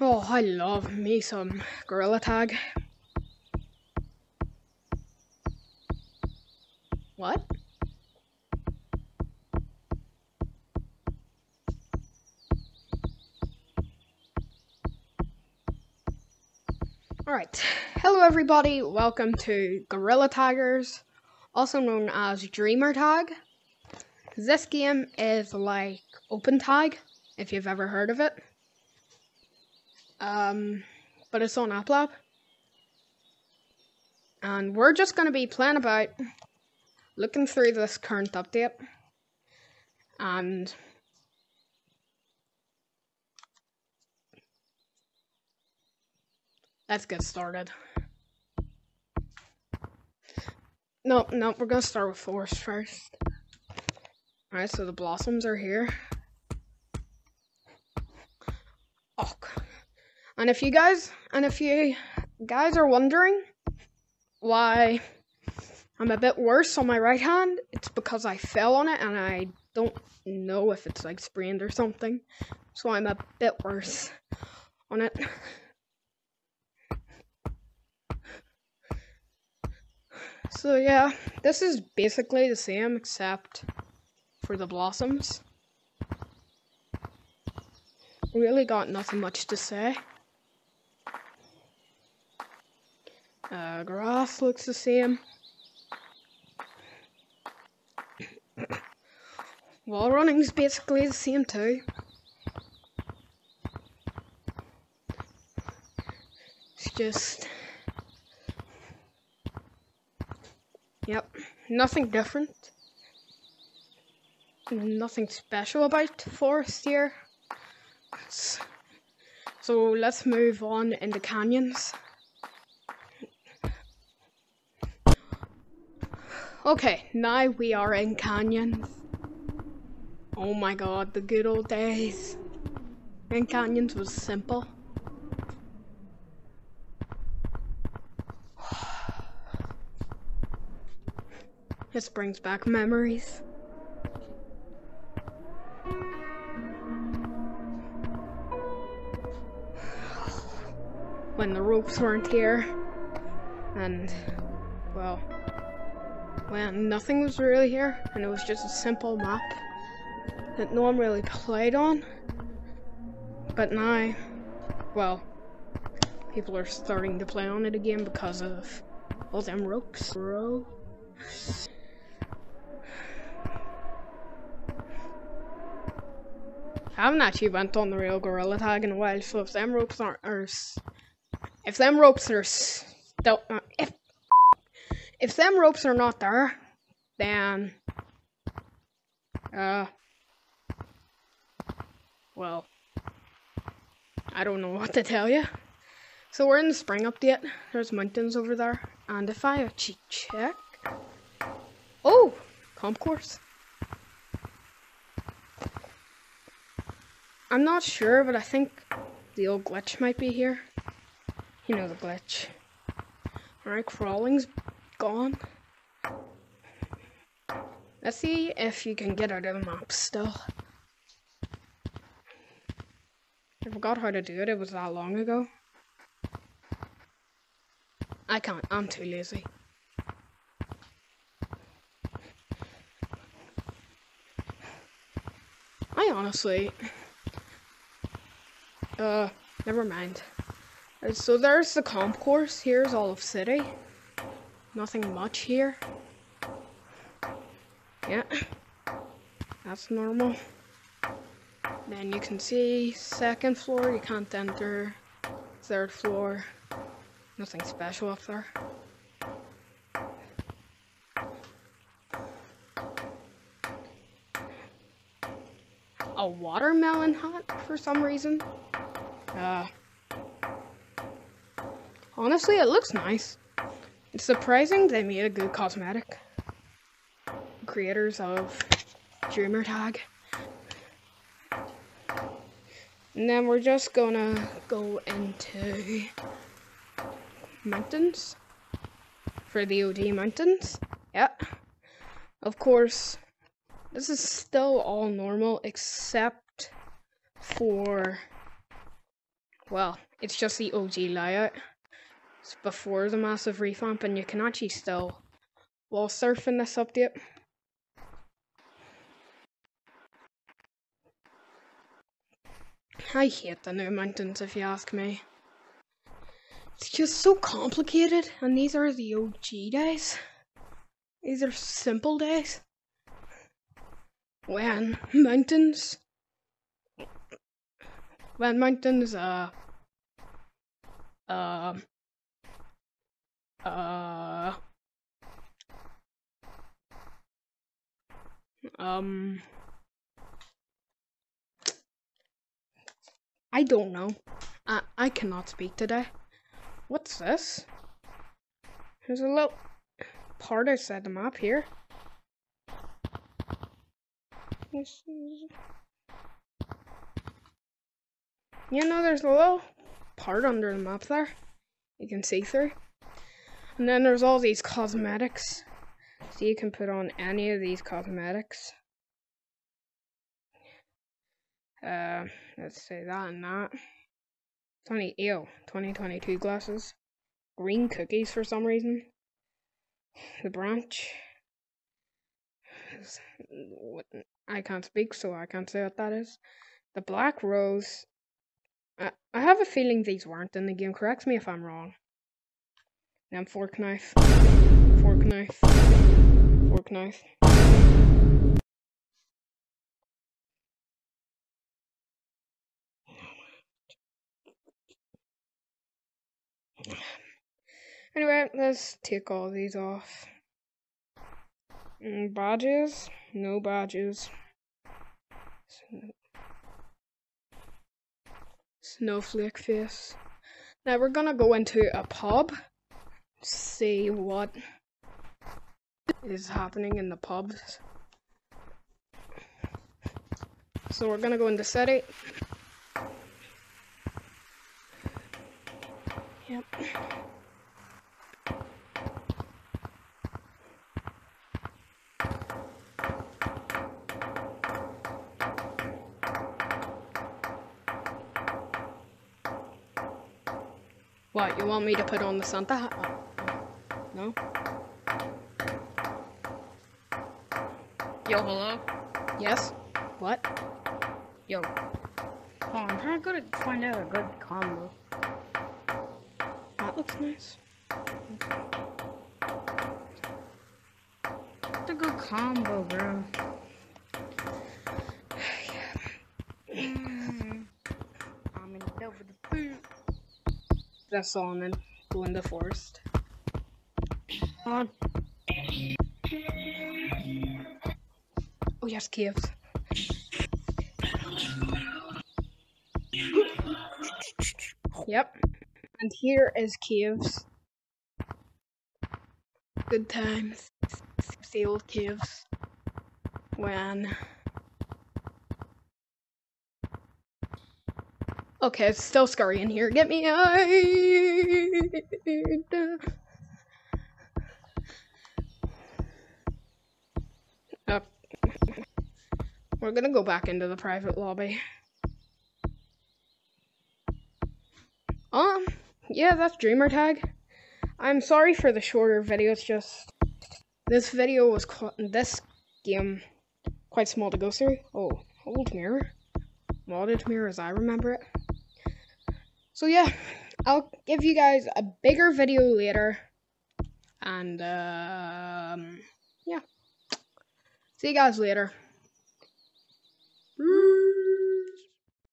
Oh, I love me some Gorilla Tag. What? Alright, hello everybody, welcome to Gorilla Taggers, also known as Dreamer Tag. This game is like Open Tag, if you've ever heard of it. Um, but it's on AppLab. And we're just going to be playing about, looking through this current update. And let's get started. No, no, we're going to start with Forest first. Alright, so the blossoms are here. Oh, and if you guys, and if you guys are wondering why I'm a bit worse on my right hand, it's because I fell on it and I don't know if it's like sprained or something. So I'm a bit worse on it. So yeah, this is basically the same except for the blossoms. Really got nothing much to say. Uh, grass looks the same. Wall running's basically the same too. It's just... Yep, nothing different. Nothing special about forest here. So let's move on into canyons. Okay, now we are in canyons. Oh my god, the good old days. In canyons was simple. This brings back memories. When the ropes weren't here. And, well, when nothing was really here and it was just a simple map that no one really played on. But now, well, people are starting to play on it again because of all them ropes. Ropes. I haven't actually went on the real gorilla tag in a while, so if them ropes aren't, if them ropes are still, uh, if them ropes are not there, then, uh, well, I don't know what to tell you. So we're in the spring update. There's mountains over there, and if I actually check, oh, comp course. I'm not sure, but I think the old glitch might be here. You know the glitch. Alright, crawling's gone. Let's see if you can get out of the map still. I forgot how to do it, it was that long ago. I can't, I'm too lazy. I honestly... Uh, never mind. So there's the comp course, here's all of City. Nothing much here. Yeah. That's normal. Then you can see second floor, you can't enter. Third floor, nothing special up there. A watermelon hut for some reason. Uh, honestly, it looks nice. It's surprising they made a good cosmetic. Creators of Dreamer Tag. And then we're just gonna go into mountains for the OD mountains. Yeah. Of course, this is still all normal except for well, it's just the OG layout. It's before the massive revamp, and you can actually still wall surf in this update. I hate the new mountains, if you ask me. It's just so complicated, and these are the OG days. These are simple days. When mountains, when mountains, uh, uh, uh, um, I don't know. I, I cannot speak today. What's this? There's a little part outside the map here. This is... Yeah, no, there's a little part under the map there. You can see through. And then there's all these cosmetics. So you can put on any of these cosmetics. Uh, let's say that and that. 20, ew, 2022 glasses. Green cookies for some reason. The branch. I can't speak, so I can't say what that is. The black rose. I, I have a feeling these weren't in the game. Correct me if I'm wrong. Then fork knife. Fork knife. Fork knife. Anyway, let's take all these off. Mm, badges? No badges. Snowflake face. Now we're gonna go into a pub, see what is happening in the pubs. So we're gonna go into city. Yep. What, you want me to put on the Santa hat? No? Yo, hello? Yes? What? Yo. Hold on, I'm trying to go find out a good combo. That looks nice. It's a good combo, bro. Mm. I'm in love with the food. That's all and then go in the forest. On. Oh yes, caves. Yep. And here is caves. Good times. The old caves. When Okay, it's still scurry in here. Get me out. Up. We're gonna go back into the private lobby. Um, yeah, that's Dreamer Tag. I'm sorry for the shorter video. It's just this video was this game quite small to go through. Oh, old mirror, modded mirror as I remember it. So yeah, I'll give you guys a bigger video later, and um, yeah, see you guys later. Mm.